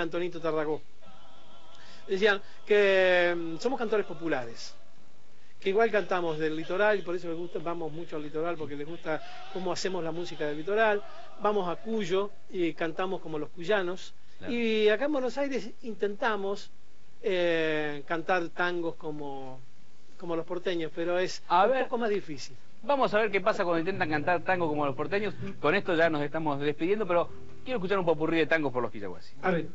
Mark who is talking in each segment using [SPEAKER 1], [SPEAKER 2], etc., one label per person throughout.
[SPEAKER 1] Antonito Tarragó. Decían que mm, somos cantores populares, que igual cantamos del litoral y por eso les gusta, vamos mucho al litoral porque les gusta cómo hacemos la música del litoral, vamos a Cuyo y cantamos como los cuyanos y acá en Buenos Aires intentamos eh, cantar tangos como, como los porteños, pero es un poco más difícil.
[SPEAKER 2] Vamos a ver qué pasa cuando intentan cantar tango como los porteños. Con esto ya nos estamos despidiendo, pero quiero escuchar un popurrí de tangos por los quillahuasi.
[SPEAKER 1] A ver.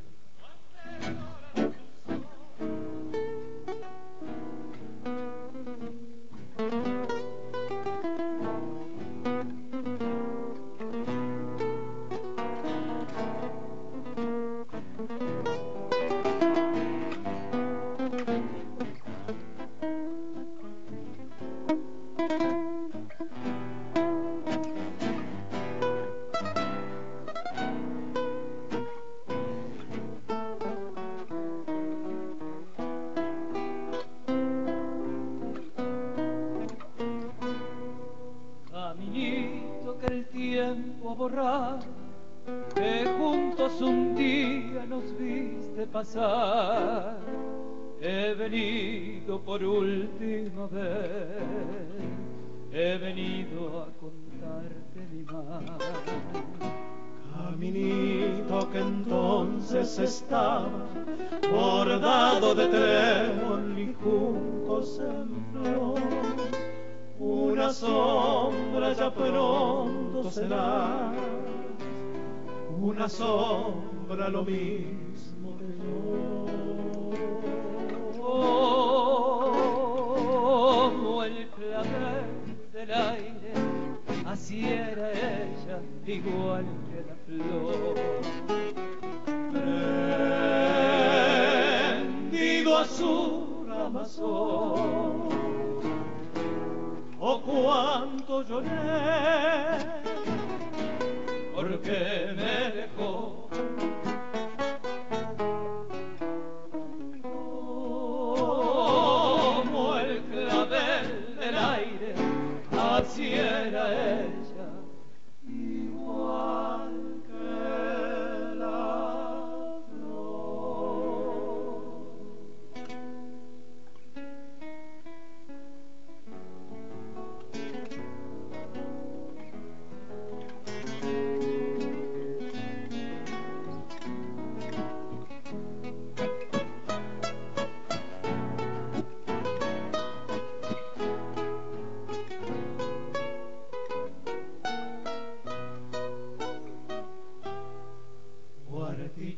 [SPEAKER 3] Que juntos un día nos viste pasar. He venido por última vez, he venido a contarte mi mal. Caminito que entonces estaba bordado de trébol y juncos en flor una sombra ya pronto será, una sombra lo mismo que yo. Como el clavel del aire, así era ella, igual que la flor. Prendido a su tanto lloré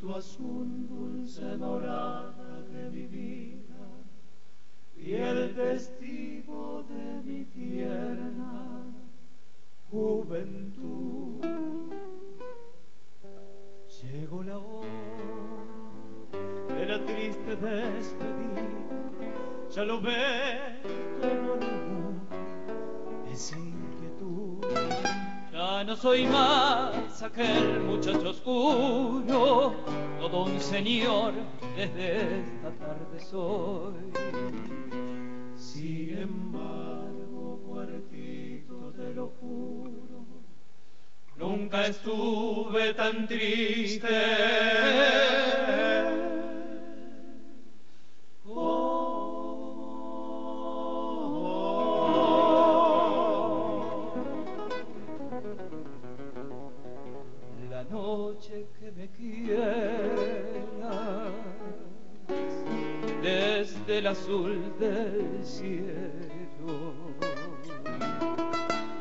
[SPEAKER 3] un dulce morada de mi vida y el testigo de mi tierna juventud. Llegó la hora de la triste despedida, ya lo ves, no es inquietud. Ya no soy más aquel muchacho oscuro todo un señor desde esta tarde soy. Sin embargo, cuartito te lo juro, nunca estuve tan triste. Del azul del cielo.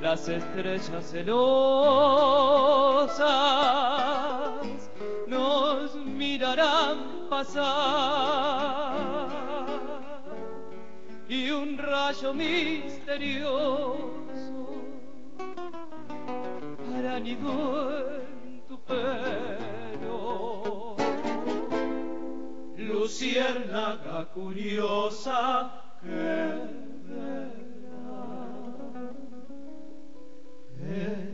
[SPEAKER 3] Las estrellas celosas nos mirarán pasar y un rayo misterioso hará nido en tu pelo luciérnaga curiosa que verá. Que